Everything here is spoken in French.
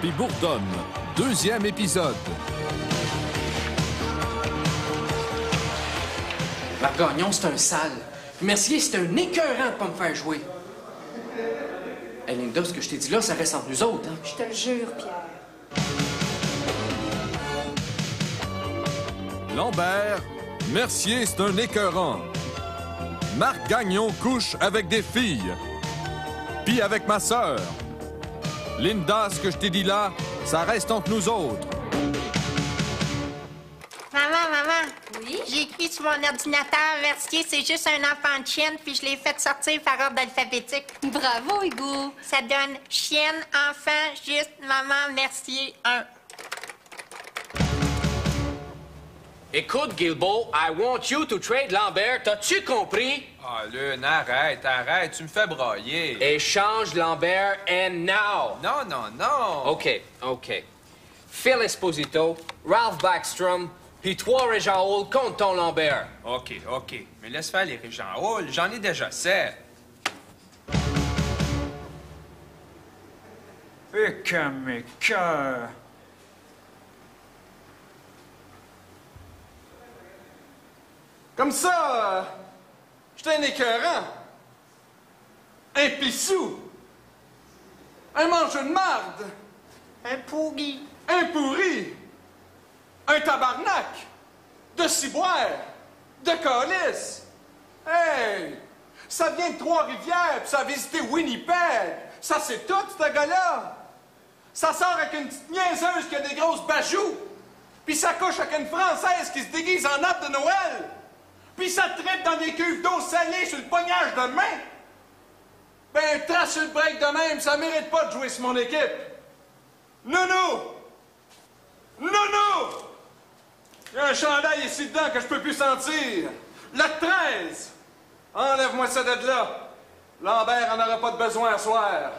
Puis Bourdonne, deuxième épisode. Marc Gagnon, c'est un sale. Mercier, c'est un écœurant de pas me faire jouer. Hey, Linda, ce que je t'ai dit là, ça reste entre nous autres, hein? Je te le jure, Pierre. Lambert, Mercier, c'est un écœurant. Marc Gagnon couche avec des filles. Puis avec ma sœur. Linda, ce que je t'ai dit là, ça reste entre nous autres. Maman, maman. Oui? J'ai écrit sur mon ordinateur Mercier, c'est juste un enfant de chienne, puis je l'ai fait sortir par ordre alphabétique. Bravo, Hugo. Ça donne chienne, enfant, juste maman, Mercier, 1. Écoute, Gilbo, I want you to trade Lambert. T'as-tu compris? Ah, Lune, arrête, arrête, tu me fais brailler. Échange Lambert and now. Non, non, non. OK, OK. Phil Esposito, Ralph Backstrom, puis toi, Régent Hall, contre ton Lambert. OK, OK. Mais laisse faire les régents Hall, j'en ai déjà sept. Et que mes cœurs. Comme ça, euh, j'étais un écœurant. Un pissou. Un mangeur de marde. Un pourri. Un pourri. Un tabarnak. De ciboire. De calice. Hey! Ça vient de Trois-Rivières, puis ça a visité Winnipeg. Ça, c'est tout, ce gars-là. Ça sort avec une petite niaiseuse qui a des grosses bajoux. Puis ça couche avec une Française qui se déguise en nappe de Noël. Puis ça tripe dans des cuves d'eau salée sur le pognage de main. Ben, trace sur le break de même, ça mérite pas de jouer sur mon équipe. Nounou! Nounou! Il y a un chandail ici dedans que je peux plus sentir. Le 13! Enlève-moi ça de là. Lambert en aura pas de besoin à soir.